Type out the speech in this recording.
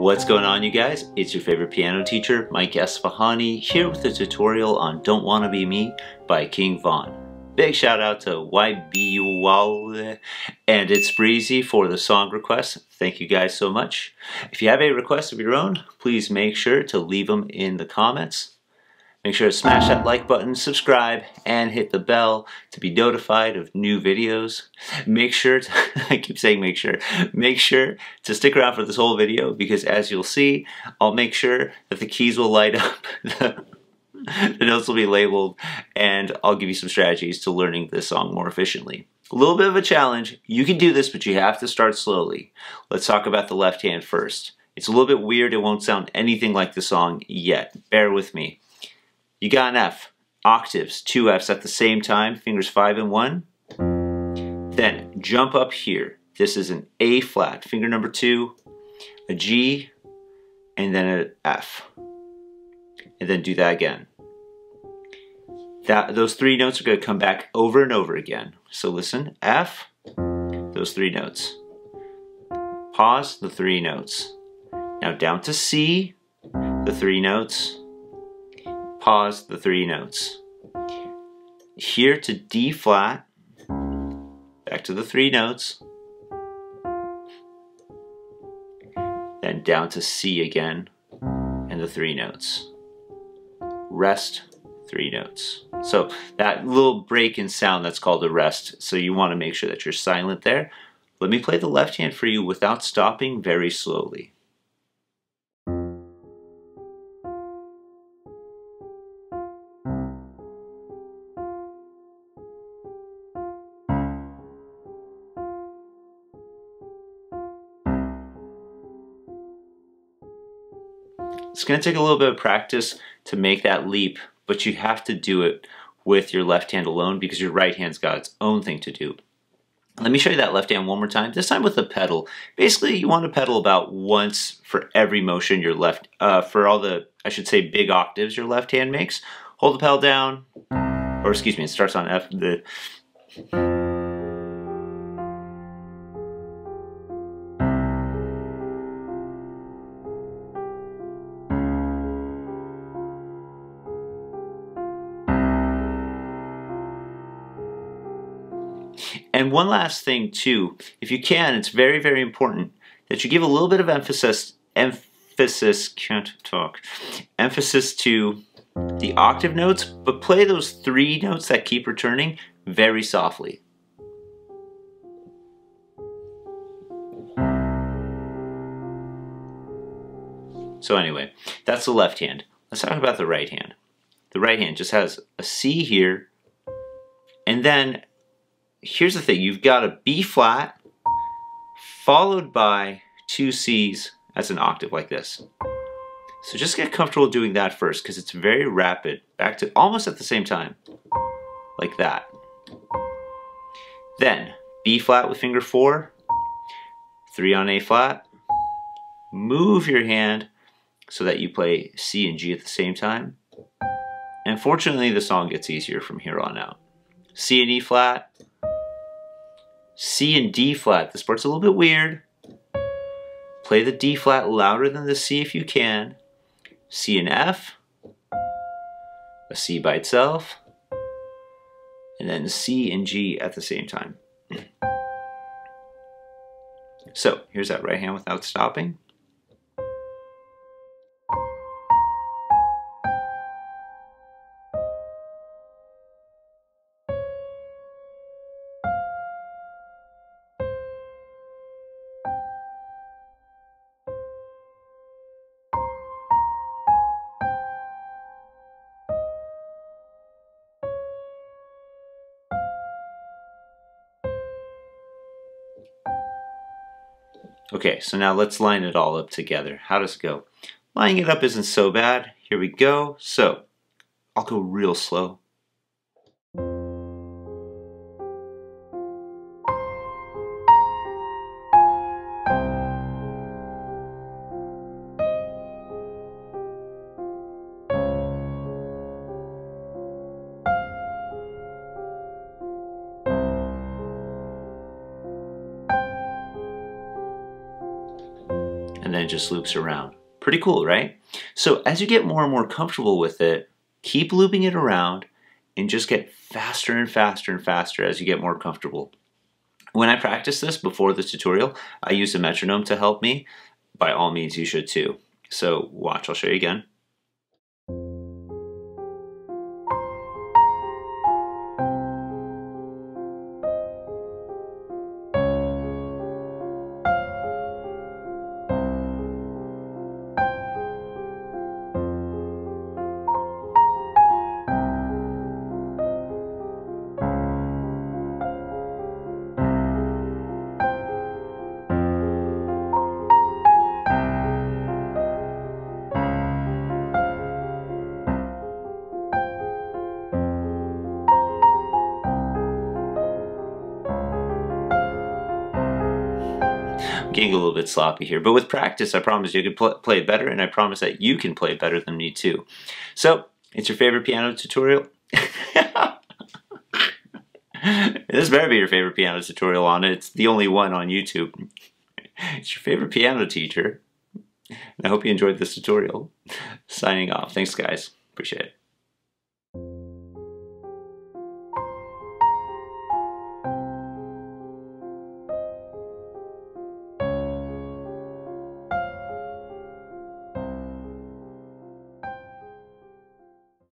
What's going on you guys? It's your favorite piano teacher, Mike Esfahani, here with a tutorial on Don't Wanna Be Me by King Von. Big shout out to YBUWAL and It's Breezy for the song request. Thank you guys so much. If you have a request of your own, please make sure to leave them in the comments. Make sure to smash that like button, subscribe, and hit the bell to be notified of new videos. Make sure to, I keep saying make sure, make sure to stick around for this whole video because as you'll see, I'll make sure that the keys will light up, the, the notes will be labeled, and I'll give you some strategies to learning this song more efficiently. A little bit of a challenge. You can do this, but you have to start slowly. Let's talk about the left hand first. It's a little bit weird. It won't sound anything like the song yet. Bear with me. You got an F. Octaves, two Fs at the same time, fingers five and one. Then jump up here. This is an A flat, finger number two, a G, and then an F. And then do that again. That, those three notes are going to come back over and over again. So listen, F, those three notes. Pause, the three notes. Now down to C, the three notes pause the three notes. Here to D flat, back to the three notes, then down to C again, and the three notes. Rest, three notes. So that little break in sound, that's called a rest, so you want to make sure that you're silent there. Let me play the left hand for you without stopping very slowly. It's going to take a little bit of practice to make that leap, but you have to do it with your left hand alone because your right hand's got its own thing to do. Let me show you that left hand one more time, this time with the pedal. Basically, you want to pedal about once for every motion your left, uh, for all the, I should say, big octaves your left hand makes. Hold the pedal down, or excuse me, it starts on F. The And one last thing too, if you can, it's very, very important that you give a little bit of emphasis, emphasis, can't talk, emphasis to the octave notes, but play those three notes that keep returning very softly. So anyway, that's the left hand. Let's talk about the right hand. The right hand just has a C here, and then here's the thing, you've got a B flat followed by two C's as an octave like this. So just get comfortable doing that first because it's very rapid, back to almost at the same time, like that. Then B flat with finger four, three on A flat, move your hand so that you play C and G at the same time. And fortunately the song gets easier from here on out. C and E flat, C and D flat. This part's a little bit weird. Play the D flat louder than the C if you can. C and F. A C by itself. And then C and G at the same time. So here's that right hand without stopping. Okay, so now let's line it all up together. How does it go? Lining it up isn't so bad. Here we go. So, I'll go real slow. And then it just loops around. Pretty cool, right? So as you get more and more comfortable with it, keep looping it around and just get faster and faster and faster as you get more comfortable. When I practice this before the tutorial, I use a metronome to help me. By all means, you should too. So watch, I'll show you again. Getting a little bit sloppy here. But with practice, I promise you can pl play better, and I promise that you can play better than me too. So, it's your favorite piano tutorial. this better be your favorite piano tutorial on it. It's the only one on YouTube. It's your favorite piano teacher. And I hope you enjoyed this tutorial. Signing off. Thanks, guys. Appreciate it.